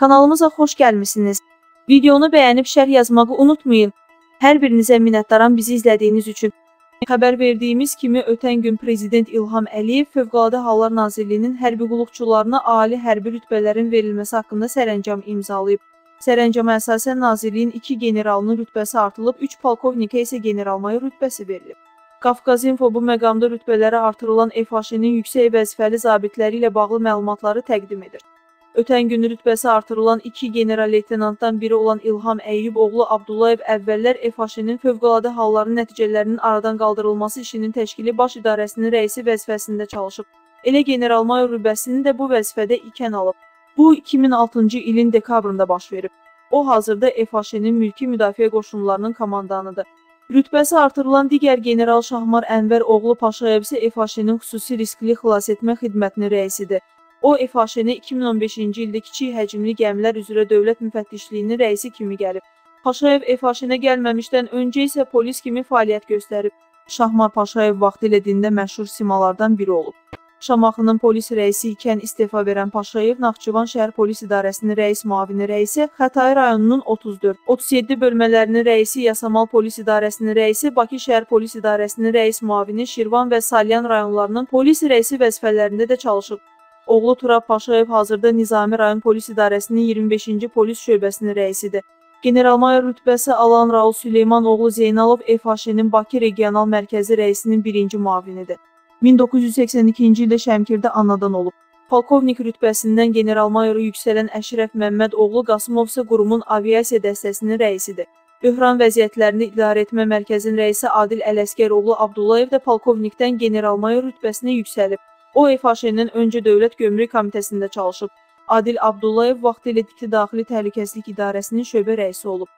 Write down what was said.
Kanalımıza xoş gəlmisiniz. Videonu bəyənib şərh yazmağı unutmayın. Hər birinizə minnətdaram bizi izlədiyiniz üçün. Xəbər verdiyimiz kimi ötən gün Prezident İlham Əliyev Fövqəladə Hallar Nazirliyinin hərbi qulluqçularına ali hərbi rütbələrin verilməsi haqqında sərəncam imzalayıb. Sərəncama əsasən nazirliyin 2 generalının rütbəsi artılıb, 3 polkovnikə isə general-mayor rütbəsi verilib. Qafqaz Info bu məqamda rütbələri artırılan FHŞ-nin yüksək vəzifəli zabitləri ilə bağlı məlumatları təqdim edir. Ötən gün rütbəsi artırılan iki general-leytenantdan biri olan İlham Əyyub oğlu Abdullayev əvvəllər FHŞ-nin fövqəladə halların nəticələrinin aradan qaldırılması işinin təşkili baş idarəsinin rəisi vəzifəsində çalışıb. Elə general-mayor rütbəsini də bu vəzifədə ikən alıb. Bu 2006-cı ilin dekabrında baş verib. O hazırda FHŞ-nin mülki müdafiə qoşunlarının komandanıdır. Rütbəsi artırılan digər general Şahmar Ənvər oğlu Paşayev isə FHŞ-nin xüsusi riskli xilasetmə xidmətinin rəisidir. O, FHŞ-nə 2015-ci ildə kiçik həcmli gəmilər üzrə dövlət müfəttişliyinin rəisi kimi gəlib. Paşayev FHŞ-nə gəlməmişdən öncə isə polis kimi fəaliyyət göstərib. Şahmar Paşayev vaxtilə dində məşhur simalardan biri olub. Şamaxının polis rəisi ikən istefa verən Paşayev Naxçıvan şəhər polis idarəsinin rəis müavini rəisi, Xətai rayonunun 34, 37 bölmələrinin rəisi, Yasamal polis idarəsinin rəisi, Bakı şəhər polis idarəsinin rəis müavini, Şirvan və Salyan rayonlarının polis rəisi vəzifələrində də çalışıb. Oğlu Turab Paşayev hazırda Nizami rayon polis idarəsinin 25-ci polis şöbəsinin rəisidir. General-mayor rütbəsi alan Raul Süleyman oğlu Zeynalov FHŞ-nin Bakı regional mərkəzi rəisinin birinci müavinidir. 1982-ci ildə Şəmkirdə anadan olub. Polkovnik rütbəsindən general-mayoru yüksələn Əşrəf Məmməd oğlu Qasımov isə qurumun aviasiya dəstəsinin rəisidir. Böhran vəziyyətlərini idarə etmə mərkəzinin rəisi Adil Ələsgər oğlu Abdullayev də polkovnikdən general-mayor rütbəsinə yüksəlib. O, FHŞ-nin öncə Dövlət Gömrük Komitəsində çalışıb. Adil Abdullayev vaxtilə Dikti Daxili Təhlükəsizlik İdarəsinin şöbə rəisi olub.